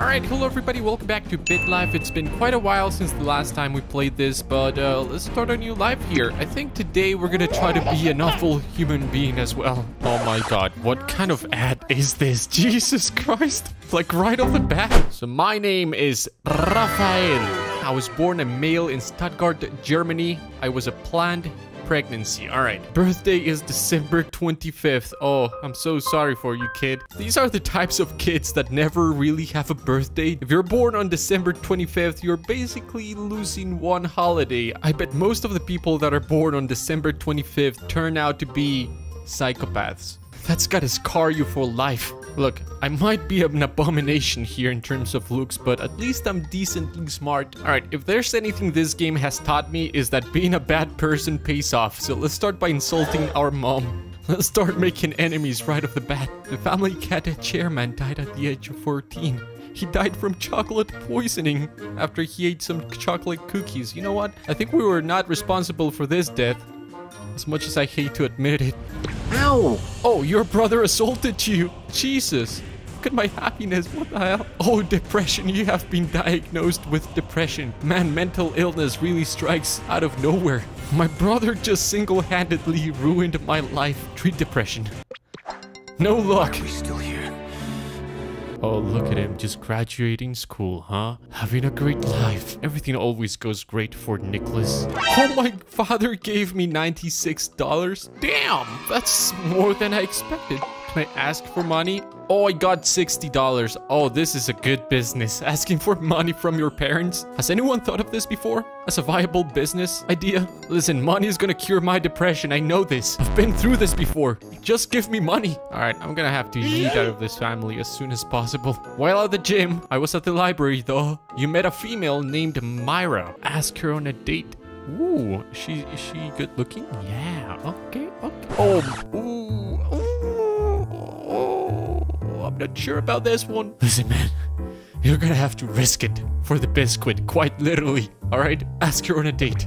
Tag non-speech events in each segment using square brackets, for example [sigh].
Alright, hello everybody, welcome back to BitLife. It's been quite a while since the last time we played this, but uh, let's start a new life here. I think today we're gonna try to be an awful human being as well. Oh my god, what kind of ad is this? [laughs] Jesus Christ, like right off the bat. So my name is Rafael. I was born a male in Stuttgart, Germany. I was a planned pregnancy. All right. Birthday is December 25th. Oh, I'm so sorry for you, kid. These are the types of kids that never really have a birthday. If you're born on December 25th, you're basically losing one holiday. I bet most of the people that are born on December 25th turn out to be psychopaths. That's gotta scar you for life. Look, I might be an abomination here in terms of looks, but at least I'm decently smart. Alright, if there's anything this game has taught me is that being a bad person pays off. So let's start by insulting our mom. [laughs] Let's start making enemies right off the bat. The family cat chairman died at the age of 14. He died from chocolate poisoning after he ate some chocolate cookies. You know what? I think we were not responsible for this death. As much as I hate to admit it. Ow! Oh, your brother assaulted you. Jesus. Look at my happiness. What the hell? Oh, depression. You have been diagnosed with depression. Man, mental illness really strikes out of nowhere. My brother just single-handedly ruined my life. Treat depression. No luck. Oh, look at him, just graduating school, huh? Having a great life. Everything always goes great for Nicholas. Oh, my father gave me $96. Damn, that's more than I expected. Can I ask for money? Oh, I got $60. Oh, this is a good business. [laughs] Asking for money from your parents. Has anyone thought of this before? As a viable business idea? Listen, money is gonna cure my depression. I know this. I've been through this before. Just give me money. All right, I'm gonna have to yeet out of this family as soon as possible. While at the gym, I was at the library though. You met a female named Myra. Ask her on a date. Ooh, she is she good looking? Yeah. Okay. Okay. Oh. Ooh. Ooh. Not sure about this one. Listen, man. You're gonna have to risk it for the biscuit, quite literally. Alright? Ask her on a date.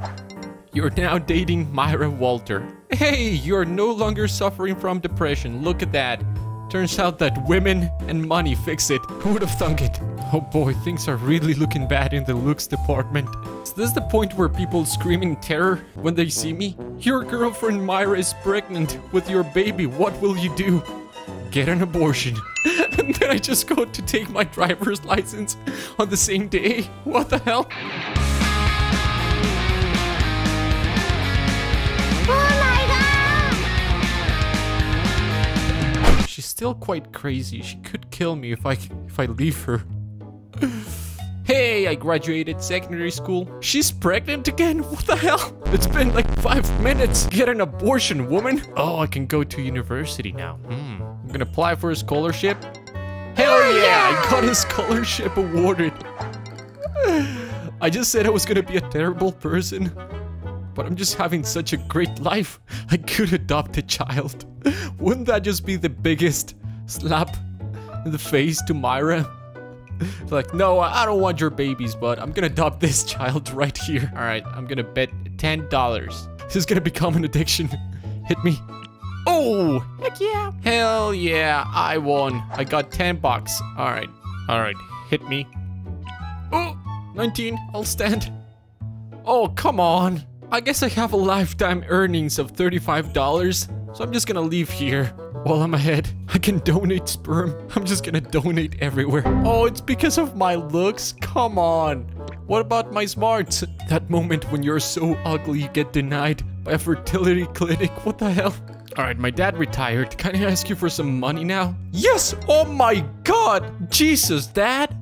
You're now dating Myra Walter. Hey, you're no longer suffering from depression. Look at that. Turns out that women and money fix it. Who would have thunk it? Oh boy, things are really looking bad in the looks department. Is this the point where people scream in terror when they see me? Your girlfriend Myra is pregnant with your baby. What will you do? Get an abortion. [laughs] [laughs] and then I just go to take my driver's license on the same day. [laughs] What the hell? She's still quite crazy. She could kill me if I if I leave her. [laughs] Hey, I graduated secondary school. She's pregnant again? What the hell? It's been like five minutes. Get an abortion, woman. Oh, I can go to university now. Hmm. I'm gonna apply for a scholarship. Hell yeah, I got a scholarship awarded. I just said I was gonna be a terrible person. But I'm just having such a great life. I could adopt a child. Wouldn't that just be the biggest slap in the face to Myra? like, no, I don't want your babies, but I'm gonna adopt this child right here. All right, I'm gonna bet $10. This is gonna become an addiction. Hit me. Oh, heck yeah. Hell yeah, I won. I got 10 bucks. All right, all right, hit me. Oh, 19, I'll stand. Oh, come on. I guess I have a lifetime earnings of $35, so I'm just gonna leave here. While I'm ahead, I can donate sperm. I'm just gonna donate everywhere. Oh, it's because of my looks? Come on. What about my smarts? That moment when you're so ugly you get denied by a fertility clinic. What the hell? Alright, my dad retired. [laughs] Can I ask you for some money now? Yes! Oh my god! Jesus, dad!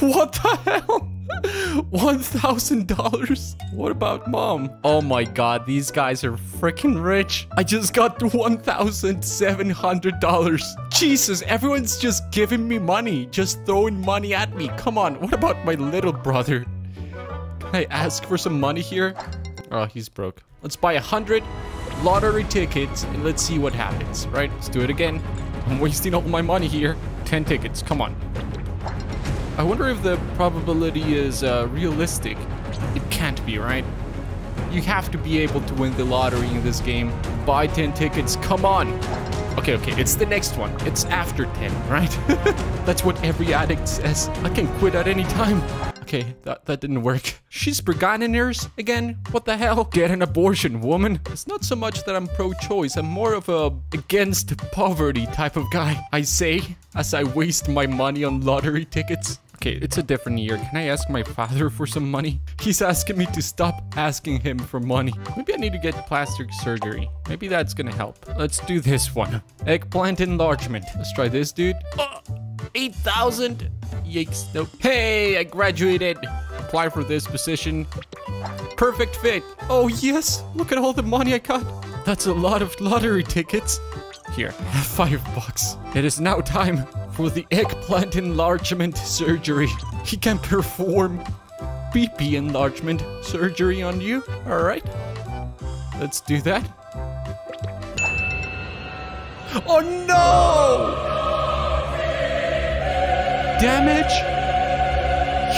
What the hell? [laughs] $1,000? What about mom? Oh my god, these guys are freaking rich. I just got $1,700. Jesus, everyone's just giving me money, just throwing money at me. Come on, what about my little brother? Can I ask for some money here? Oh, he's broke. Let's buy a hundred lottery tickets and let's see what happens, right? Let's do it again. I'm wasting all my money here. 10 tickets, come on. I wonder if the probability is uh, realistic. It can't be, right? You have to be able to win the lottery in this game. Buy 10 tickets, come on. Okay, okay, it's the next one. It's after 10, right? [laughs] That's what every addict says. I can quit at any time. Okay, that, that didn't work. She's nurse again? What the hell? Get an abortion, woman. It's not so much that I'm pro-choice. I'm more of a against poverty type of guy. I say, as I waste my money on lottery tickets. Okay, it's a different year. Can I ask my father for some money? He's asking me to stop asking him for money. Maybe I need to get plastic surgery. Maybe that's gonna help. Let's do this one. Eggplant enlargement. Let's try this, dude. Oh, 8,000? Yikes, nope. Hey, I graduated. Apply for this position. Perfect fit. Oh, yes. Look at all the money I got. That's a lot of lottery tickets. Here, five bucks. It is now time for the eggplant enlargement surgery. He can perform PP enlargement surgery on you. All right. Let's do that. Oh no! Damage?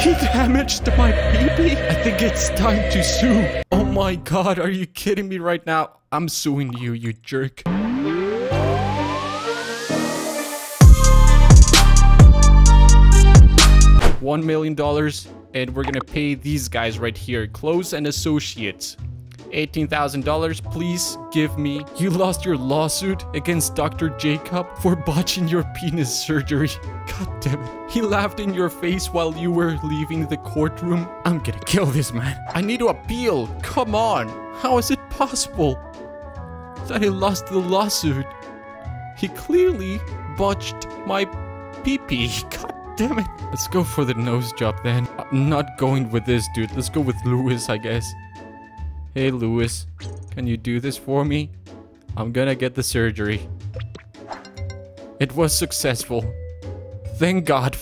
He damaged my PP? I think it's time to sue. Oh my god, are you kidding me right now? I'm suing you, you jerk. $1 million and we're gonna pay these guys right here, Close and Associates. $18,000, please give me. You lost your lawsuit against Dr. Jacob for botching your penis surgery. God damn it. He laughed in your face while you were leaving the courtroom. I'm gonna kill this man. I need to appeal. Come on. How is it possible that he lost the lawsuit? He clearly botched my pee-pee. [laughs] God damn it. Let's go for the nose job then. I'm not going with this dude. Let's go with Lewis, I guess. Hey, Lewis. Can you do this for me? I'm gonna get the surgery. It was successful. Thank God.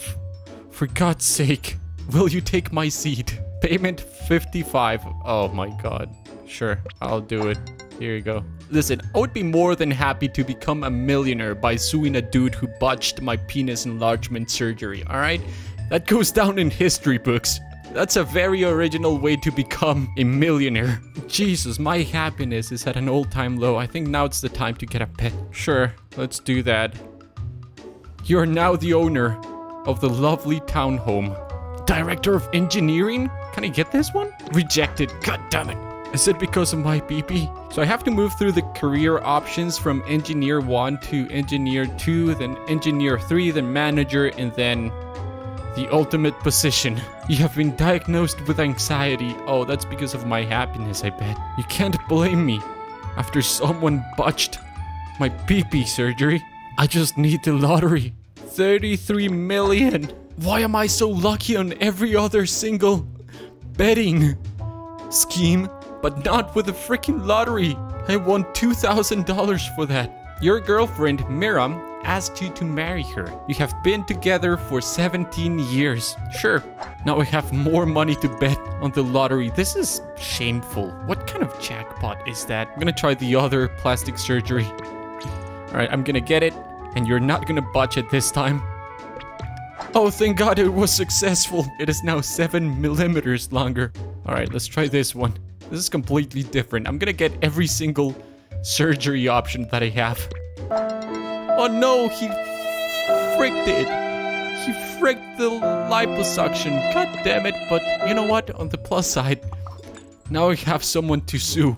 For God's sake. Will you take my seat? Payment 55. Oh my god. Sure, I'll do it. Here you go. Listen, I would be more than happy to become a millionaire by suing a dude who botched my penis enlargement surgery, alright? That goes down in history books. That's a very original way to become a millionaire. [laughs] Jesus, my happiness is at an all-time low. I think now it's the time to get a pet. Sure, let's do that. You're now the owner of the lovely townhome. Director of engineering? Can I get this one? Rejected. God damn it. Is it because of my PP? So I have to move through the career options from engineer 1 to engineer 2, then engineer 3, then manager, and then the ultimate position. You have been diagnosed with anxiety. Oh, that's because of my happiness, I bet. You can't blame me after someone botched my PP surgery. I just need the lottery. 33 million. Why am I so lucky on every other single betting scheme? but not with a freaking lottery. I won $2,000 for that. Your girlfriend, Miriam, asked you to marry her. You have been together for 17 years. Sure, now I have more money to bet on the lottery. This is shameful. What kind of jackpot is that? I'm gonna try the other plastic surgery. Alright, I'm gonna get it, and you're not gonna botch it this time. Oh, thank god it was successful. It is now 7 millimeters longer. Alright, let's try this one. This is completely different. I'm gonna get every single surgery option that I have. Oh no, he fricked it. He fricked the liposuction. God damn it. But you know what? On the plus side, now I have someone to sue.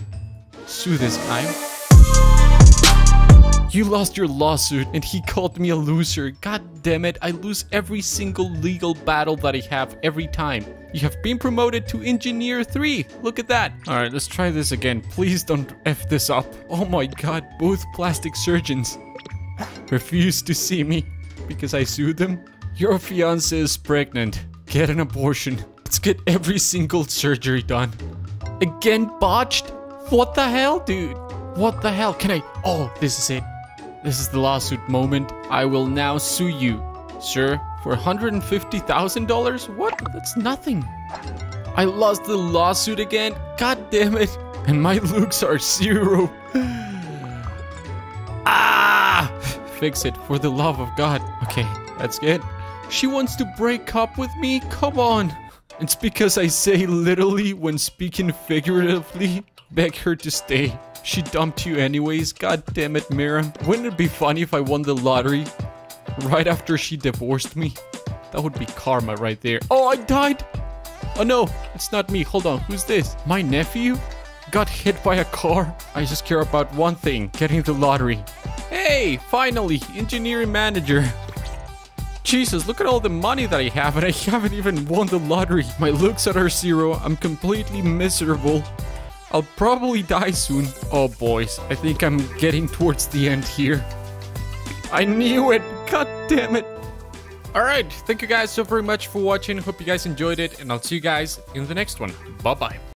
Sue this time. You lost your lawsuit and he called me a loser. God damn it, I lose every single legal battle that I have every time. You have been promoted to Engineer 3. Look at that. Alright, let's try this again. Please don't F this up. Oh my god, both plastic surgeons refuse to see me because I sued them. Your fiance is pregnant. Get an abortion. Let's get every single surgery done. Again botched? What the hell, dude? What the hell? Can I? Oh, this is it. This is the lawsuit moment. I will now sue you, sir, for $150,000? What? That's nothing. I lost the lawsuit again? God damn it. And my looks are zero. Fix it, for the love of God. Okay, that's good. She wants to break up with me? Come on. It's because I say literally when speaking figuratively, beg her to stay. She dumped you anyways. God damn it, Mira. Wouldn't it be funny if I won the lottery right after she divorced me? That would be karma right there. Oh, I died. Oh no, it's not me. Hold on. Who's this? My nephew? Got hit by a car? I just care about one thing, getting the lottery. Finally, engineering manager. Jesus, look at all the money that I have and I haven't even won the lottery. My looks are zero. I'm completely miserable. I'll probably die soon. Oh, boys, I think I'm getting towards the end here. I knew it. God damn it. Alright, thank you guys so very much for watching. Hope you guys enjoyed it, and I'll see you guys in the next one. Bye-bye.